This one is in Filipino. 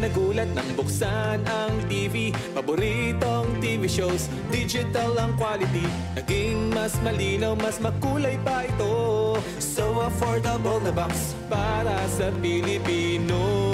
nagulat nang buksan ang TV Paboritong TV shows, digital ang quality. Naging mas malinaw, mas makulay pa ito. So affordable na box para sa Pilipino